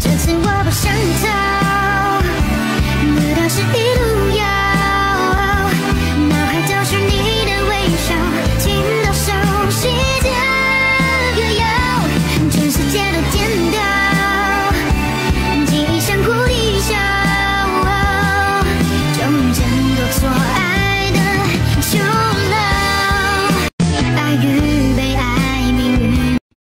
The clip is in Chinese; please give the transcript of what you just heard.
这次我不想逃。